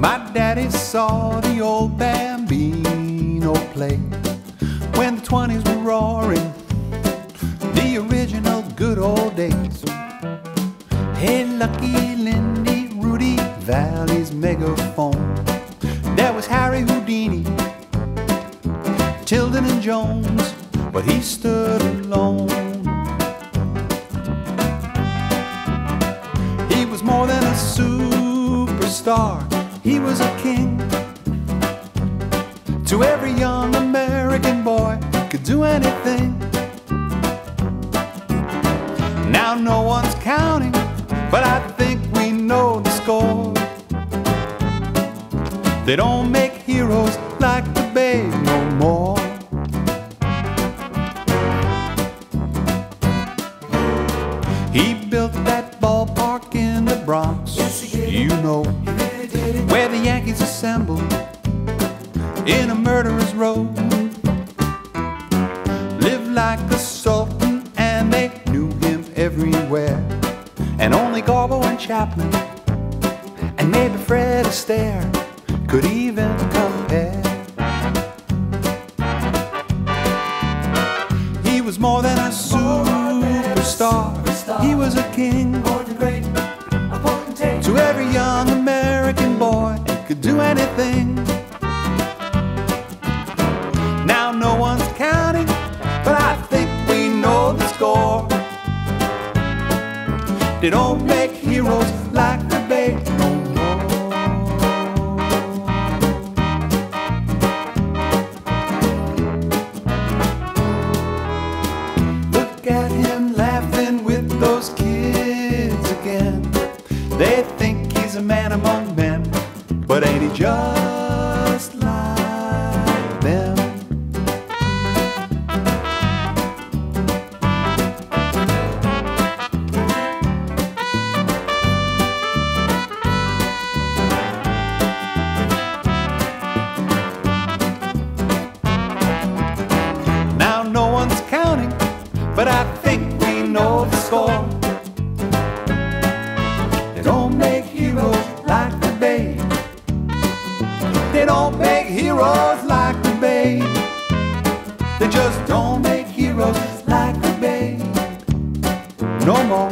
daddy saw the old Bambino play when the 20s were roaring, the original good old days. Hey, Lucky, Lindy, Rudy, Vallee's megaphone. There was Harry Houdini, Tilden and Jones, but he stood alone. He was more than a superstar, he was a king. To every young American boy, could do anything. Now no one's counting, but I think we know the score. They don't make heroes like the Babe no more. He built that ballpark in the Bronx, yes, you know, in a murderer's row. Lived like a sultan, and they knew him everywhere. And only Garbo and Chaplin, and maybe Fred Astaire, could even compare. He was more than a superstar. He was a king to every young American boy. Could do anything. They don't make heroes like the Babe no more. Look at him laughing with those kids again. They think he's a man among but I think we know the score. They don't make heroes like the Babe. They don't make heroes like the Babe. They just don't make heroes like the Babe. No more.